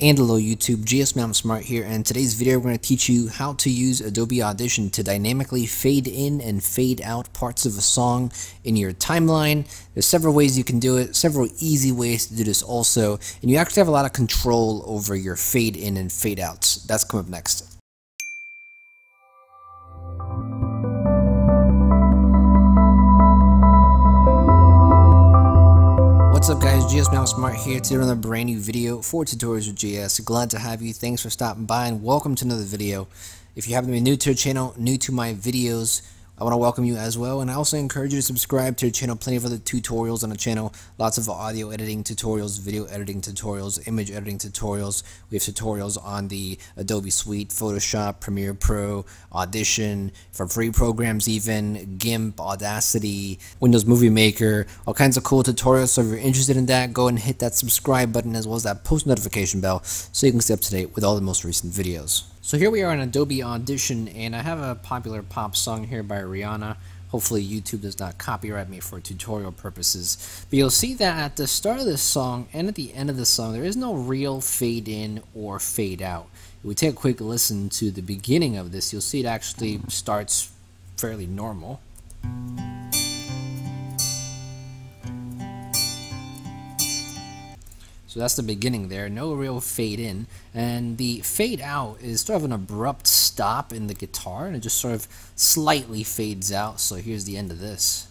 And hello YouTube, GS Maniam Smart here, and today's video we're going to teach you how to use Adobe Audition to dynamically fade in and fade out parts of a song in your timeline. There's several ways you can do it, several easy ways to do this also, and you actually have a lot of control over your fade in and fade outs. That's coming up next. GS Maniam Smart here to another brand new video for Tutorials with GS. Glad to have you, thanks for stopping by and welcome to another video. If you happen to be new to the channel, new to my videos, I want to welcome you as well, and I also encourage you to subscribe to the channel. Plenty of other tutorials on the channel. Lots of audio editing tutorials, video editing tutorials, image editing tutorials. We have tutorials on the Adobe Suite, Photoshop, Premiere Pro, Audition, for free programs even, GIMP, Audacity, Windows Movie Maker, all kinds of cool tutorials. So if you're interested in that, go and hit that subscribe button as well as that post notification bell so you can stay up to date with all the most recent videos. So here we are in Adobe Audition, and I have a popular pop song here by Rihanna. Hopefully YouTube does not copyright me for tutorial purposes. But you'll see that at the start of this song and at the end of the song, there is no real fade in or fade out. If we take a quick listen to the beginning of this, you'll see it actually starts fairly normal. So that's the beginning there, no real fade in. And the fade out is sort of an abrupt stop in the guitar, and it just sort of slightly fades out. So here's the end of this.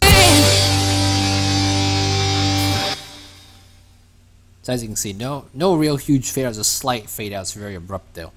So as you can see, no, no real huge fade out, a slight fade out. It's very abrupt though.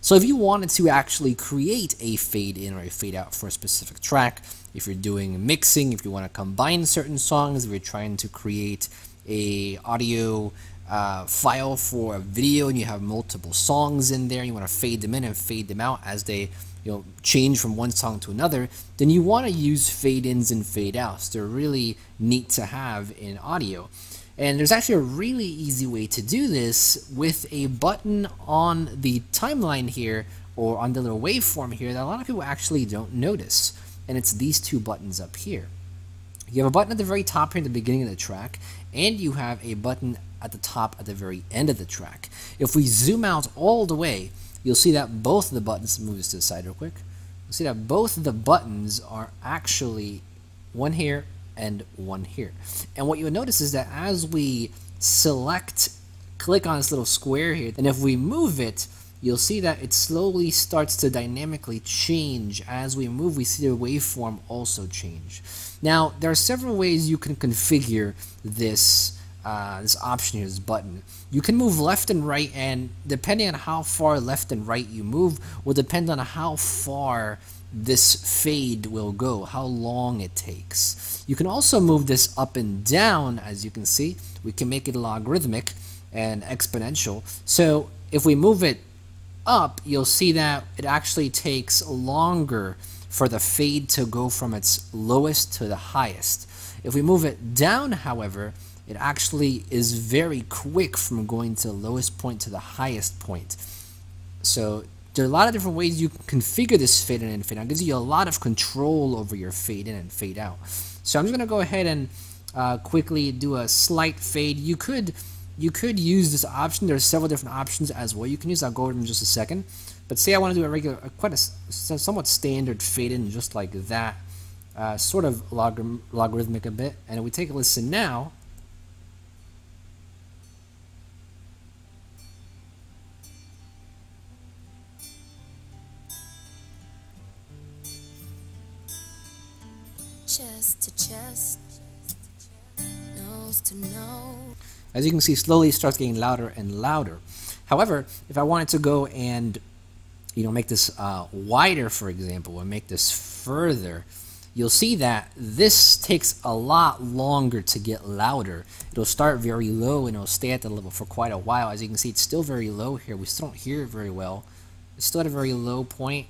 So if you wanted to actually create a fade in or a fade out for a specific track, if you're doing mixing, if you want to combine certain songs, if you're trying to create a audio uh, file for a video and you have multiple songs in there, you want to fade them in and fade them out as they you know change from one song to another, then you want to use fade ins and fade outs. They're really neat to have in audio. And there's actually a really easy way to do this with a button on the timeline here or on the little waveform here that a lot of people actually don't notice. And it's these two buttons up here. You have a button at the very top here at the beginning of the track, and you have a button at the top at the very end of the track. If we zoom out all the way, you'll see that both of the buttons, move this to the side real quick, you'll see that both of the buttons are actually one here and one here. And what you'll notice is that as we select, click on this little square here, and if we move it, you'll see that it slowly starts to dynamically change. As we move, we see the waveform also change. Now, there are several ways you can configure this uh, this option here, this button. You can move left and right, and depending on how far left and right you move, will depend on how far this fade will go, how long it takes. You can also move this up and down, as you can see. We can make it logarithmic and exponential. So if we move it up, you'll see that it actually takes longer for the fade to go from its lowest to the highest. If we move it down, however, it actually is very quick from going to the lowest point to the highest point. So there are a lot of different ways you can configure this fade in and fade out. It gives you a lot of control over your fade in and fade out. So I'm just going to go ahead and uh, quickly do a slight fade. You could you could use this option. There's several different options as well you can use. I'll go over them in just a second. But say I want to do a regular, quite a somewhat standard fade in just like that. Uh, sort of log logarithmic a bit. And if we take a listen now, chest to chest, nose to nose. As you can see, slowly it starts getting louder and louder. However, if I wanted to go and you know make this uh, wider, for example, and make this further, you'll see that this takes a lot longer to get louder. It'll start very low and it'll stay at the level for quite a while. As you can see, it's still very low here. We still don't hear it very well. It's still at a very low point,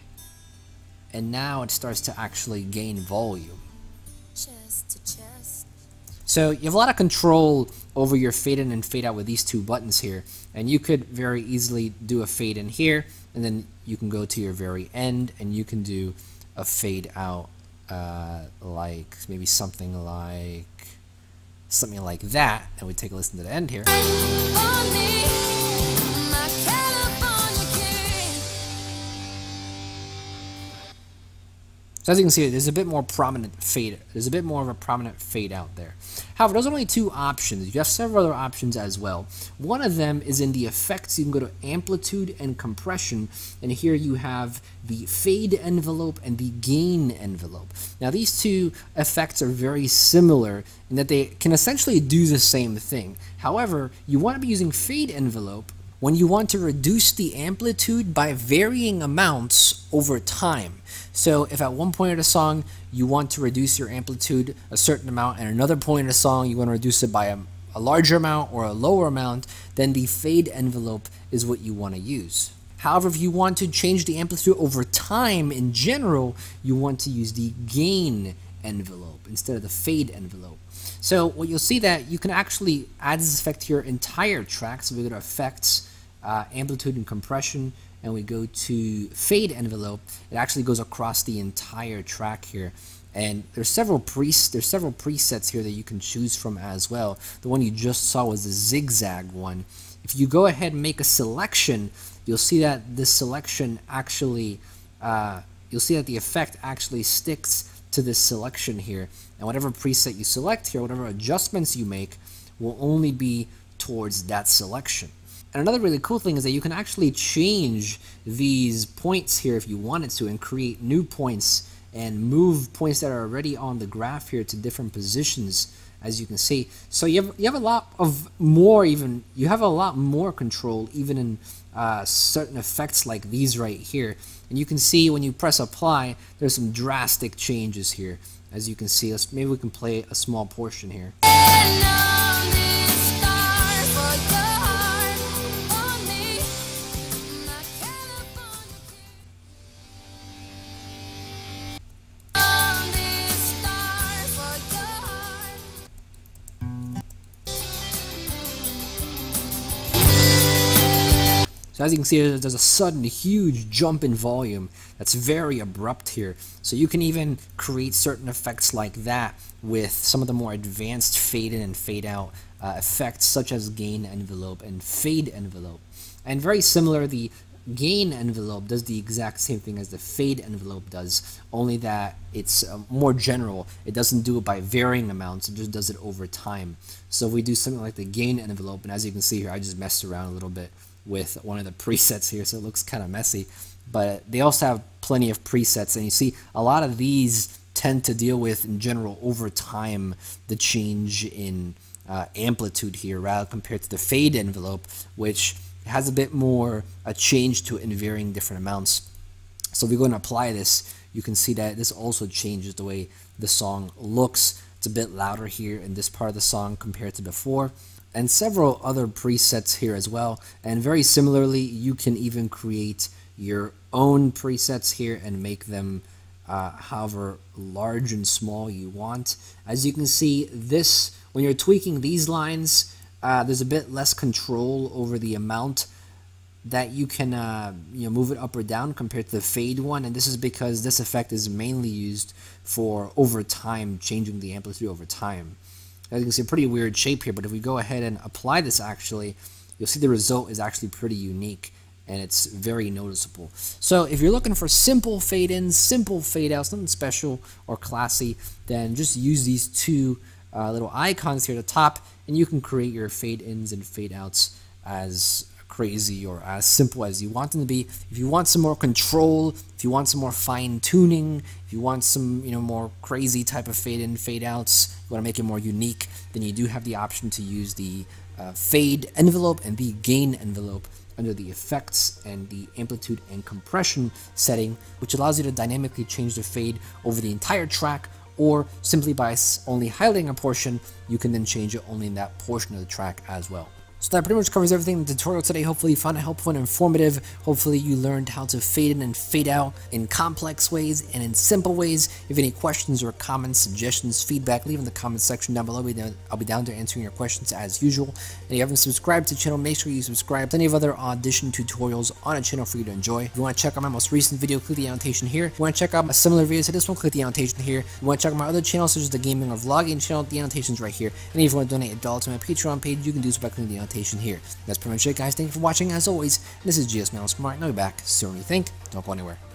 and now it starts to actually gain volume. So you have a lot of control over your fade in and fade out with these two buttons here. And you could very easily do a fade in here, and then you can go to your very end and you can do a fade out uh, like maybe something like something like that. And we take a listen to the end here. So as you can see, there's a bit more prominent fade. There's a bit more of a prominent fade out there. However, those are only two options. You have several other options as well. One of them is in the effects. You can go to amplitude and compression, and here you have the fade envelope and the gain envelope. Now, these two effects are very similar in that they can essentially do the same thing. However, you want to be using fade envelope when you want to reduce the amplitude by varying amounts over time. So if at one point of the song you want to reduce your amplitude a certain amount and another point of the song you want to reduce it by a, a larger amount or a lower amount, then the fade envelope is what you want to use. However, if you want to change the amplitude over time in general, you want to use the gain envelope instead of the fade envelope. So what you'll see that you can actually add this effect to your entire track. So we go to effects, uh, amplitude and compression, and we go to fade envelope, it actually goes across the entire track here. And there's several pre there's several presets here that you can choose from as well. The one you just saw was the zigzag one. If you go ahead and make a selection, you'll see that this selection actually, uh, you'll see that the effect actually sticks to this selection here. And whatever preset you select here, whatever adjustments you make, will only be towards that selection. And another really cool thing is that you can actually change these points here if you wanted to and create new points and move points that are already on the graph here to different positions as you can see. So you have, you have a lot of more even, you have a lot more control even in uh, certain effects like these right here. And you can see when you press apply, there's some drastic changes here. As you can see, let's, maybe we can play a small portion here. So as you can see, there's a sudden huge jump in volume that's very abrupt here. So you can even create certain effects like that with some of the more advanced fade in and fade out uh, effects such as gain envelope and fade envelope. And very similar, the gain envelope does the exact same thing as the fade envelope does, only that it's uh, more general. It doesn't do it by varying amounts, it just does it over time. So if we do something like the gain envelope, and as you can see here, I just messed around a little bit with one of the presets here, so it looks kind of messy. But they also have plenty of presets, and you see a lot of these tend to deal with, in general, over time, the change in uh, amplitude here, rather compared to the fade envelope, which has a bit more a change to it in varying different amounts. So if we go and apply this, you can see that this also changes the way the song looks. It's a bit louder here in this part of the song compared to before and several other presets here as well. And very similarly, you can even create your own presets here and make them uh, however large and small you want. As you can see, this when you're tweaking these lines, uh, there's a bit less control over the amount that you can uh, you know move it up or down compared to the fade one and this is because this effect is mainly used for over time changing the amplitude over time you can see, a pretty weird shape here, but if we go ahead and apply this actually, you'll see the result is actually pretty unique and it's very noticeable. So if you're looking for simple fade-ins, simple fade-outs, nothing special or classy, then just use these two uh, little icons here at the top and you can create your fade-ins and fade-outs as crazy or as simple as you want them to be. If you want some more control, if you want some more fine tuning, if you want some you know more crazy type of fade in, fade outs, you want to make it more unique, then you do have the option to use the uh, fade envelope and the gain envelope under the effects and the amplitude and compression setting, which allows you to dynamically change the fade over the entire track or simply by only highlighting a portion, you can then change it only in that portion of the track as well. So that pretty much covers everything in the tutorial today. Hopefully you found it helpful and informative. Hopefully you learned how to fade in and fade out in complex ways and in simple ways. If you have any questions or comments, suggestions, feedback, leave in the comments section down below. I'll be down there answering your questions as usual. And if you haven't subscribed to the channel, make sure you subscribe. Plenty of other audition tutorials on the channel for you to enjoy. If you want to check out my most recent video, click the annotation here. If you want to check out a similar video to this one, click the annotation here. If you want to check out my other channels, such as the gaming or vlogging channel, the annotation's right here. And if you want to donate a dollar to my Patreon page, you can do so by clicking the annotation here. That's pretty much it, guys. Thank you for watching, as always. This is GS Smart. Now back than you think. Don't go anywhere.